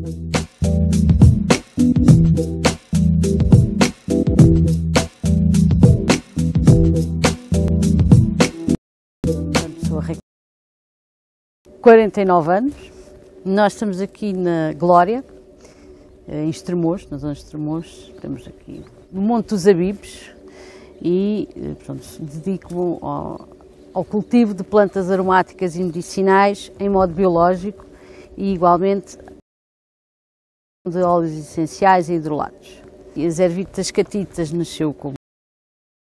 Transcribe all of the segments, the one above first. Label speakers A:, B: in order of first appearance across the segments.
A: Sou a Raquel, 49 anos. Nós estamos aqui na Glória, em Estremoz, na zona de Estremoz. Estamos aqui no Monte dos Abibes e eh, portanto, dedico-me ao, ao cultivo de plantas aromáticas e medicinais em modo biológico e igualmente de óleos essenciais e hidrolatos. E as ervitas catitas nasceu como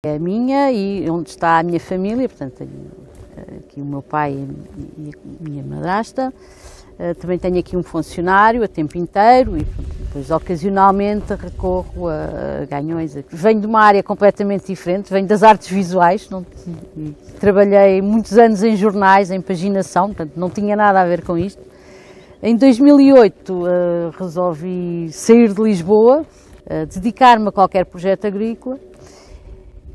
A: é a minha e onde está a minha família, portanto tenho eh, aqui o meu pai e a minha madrasta. Eh, também tenho aqui um funcionário a tempo inteiro e depois ocasionalmente recorro a ganhões. Venho de uma área completamente diferente, venho das artes visuais, não, trabalhei muitos anos em jornais, em paginação, portanto não tinha nada a ver com isto. Em 2008 uh, resolvi sair de Lisboa, uh, dedicar-me a qualquer projeto agrícola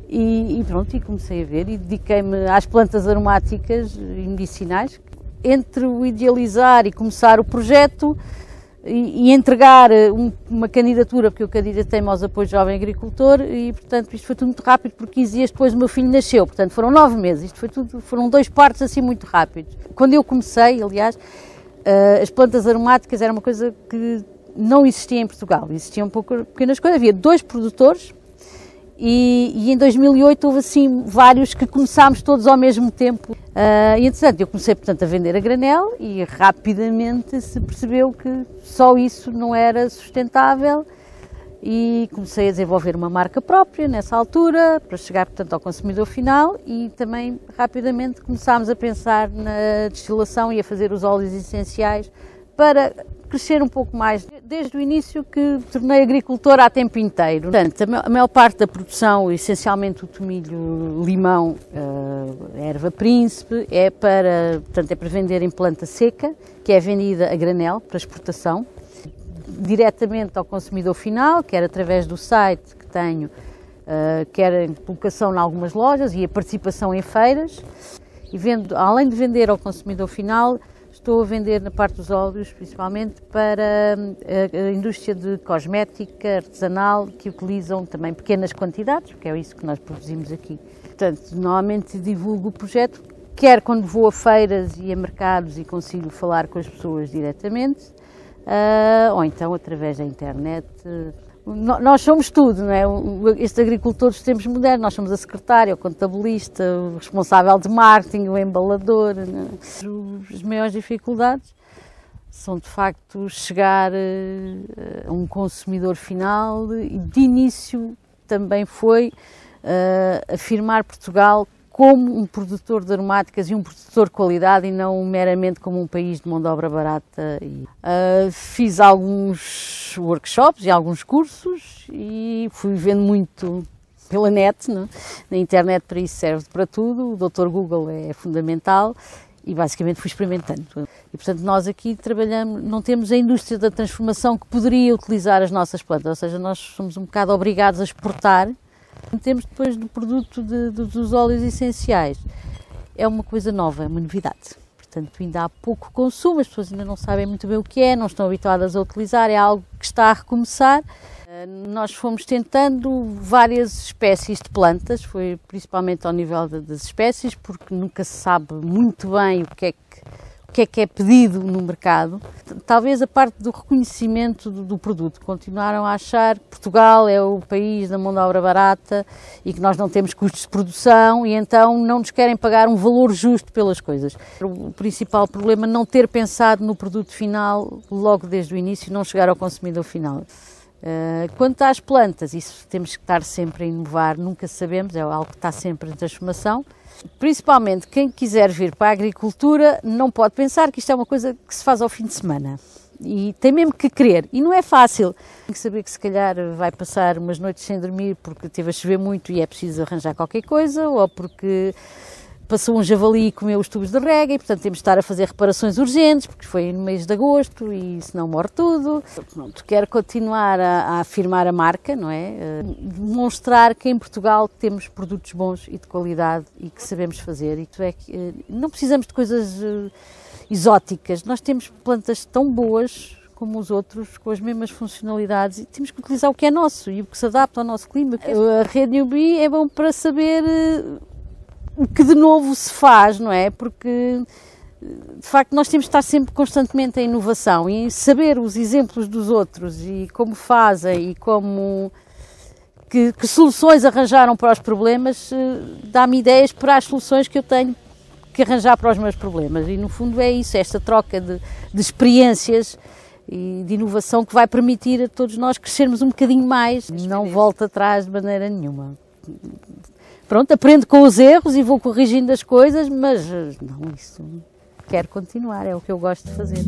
A: e, e, pronto, e comecei a ver e dediquei-me às plantas aromáticas e medicinais. Entre o idealizar e começar o projeto e, e entregar eh, um, uma candidatura, porque eu candidatei-me aos apoios Jovem Agricultor e, portanto, isto foi tudo muito rápido, porque 15 dias depois o meu filho nasceu, portanto, foram nove meses, isto foi tudo, foram dois partos assim muito rápidos. Quando eu comecei, aliás, as plantas aromáticas era uma coisa que não existia em Portugal, existiam pequenas coisas, havia dois produtores, e, e, em 2008 houve assim vários que começámos todos ao mesmo tempo. Uh, e entretanto eu comecei portanto a vender a granel e rapidamente se percebeu que só isso não era sustentável e comecei a desenvolver uma marca própria nessa altura para chegar portanto ao consumidor final e também rapidamente começámos a pensar na destilação e a fazer os óleos essenciais para crescer um pouco mais. Desde o início que tornei agricultora a tempo inteiro. Portanto, a maior parte da produção, essencialmente o tomilho limão, eh, erva príncipe, é para, portanto, é para vender em planta seca, que é vendida a granel para exportação, diretamente ao consumidor final, quer através do site que tenho, eh, quer em colocação em algumas lojas e a participação em feiras. E vendo, além de vender ao consumidor final, estou a vender na parte dos óleos, principalmente para hum, a indústria de cosmética artesanal, que utilizam também pequenas quantidades, porque é isso que nós produzimos aqui. Portanto, normalmente divulgo o projeto, quer quando vou a feiras e a mercados e consigo falar com as pessoas diretamente, uh, ou então através da internet, nós somos tudo, não é? Este agricultor dos tempos modernos, nós somos a secretária, o contabilista, o responsável de marketing, o embalador. É? As maiores dificuldades são de facto chegar eh, a um consumidor final e de início também foi uh, afirmar Portugal como um produtor de aromáticas e um produtor de qualidade e não meramente como um país de mão de obra barata. Uh, fiz alguns workshops e alguns cursos e fui vendo muito pela net, não? É? na internet para isso serve para tudo, o Dr. Google é fundamental e basicamente fui experimentando. E portanto nós aqui trabalhamos, não temos a indústria da transformação que poderia utilizar as nossas plantas, ou seja, nós somos um bocado obrigados a exportar temos depois do produto de, de, dos óleos essenciais. É uma coisa nova, é uma novidade. Portanto, ainda há pouco consumo, as pessoas ainda não sabem muito bem o que é, não estão habituadas a utilizar, é algo que está a recomeçar. Eh, nós fomos tentando várias espécies de plantas, foi principalmente ao nível das espécies, porque nunca se sabe muito bem o que é que o que é que é pedido no mercado. Talvez a parte do reconhecimento do, do, produto. Continuaram a achar que Portugal é o país da mão de obra barata e que nós não temos custos de produção e então não nos querem pagar um valor justo pelas coisas. O principal problema é não ter pensado no produto final logo desde o início e não chegar ao consumidor final. Uh, quanto às plantas, isso temos que estar sempre a inovar, nunca sabemos, é algo que está sempre em transformação. Principalmente quem quiser vir para a agricultura não pode pensar que isto é uma coisa que se faz ao fim de semana. E tem mesmo que querer. E não é fácil. Tem que saber que se calhar vai passar umas noites sem dormir porque teve a chover muito e é preciso arranjar qualquer coisa, ou porque passou um javali e comeu os tubos de rega e, portanto, temos de estar a fazer reparações urgentes, porque foi no mês de agosto e senão morre tudo. Pronto, quero continuar a, a afirmar a marca, não é? Uh, demonstrar que em Portugal temos produtos bons e de qualidade e que sabemos fazer. E tu é que uh, não precisamos de coisas uh, exóticas, nós temos plantas tão boas como os outros, com as mesmas funcionalidades, e temos que utilizar o que é nosso e o que se adapta ao nosso clima. A rede Newbie é bom para saber eh, o que de novo se faz, não é? Porque de facto nós temos de estar sempre constantemente em inovação e saber os exemplos dos outros e como fazem e como que, que soluções arranjaram para os problemas eh, dá-me ideias para as soluções que eu tenho que arranjar para os meus problemas. E no fundo é isso, é esta troca de, de experiências e de inovação que vai permitir a todos nós crescermos um bocadinho mais, não volta atrás de maneira nenhuma pronto, aprendo com os erros e vou corrigindo as coisas, mas eh, não, isso quero continuar, é o que eu gosto de fazer.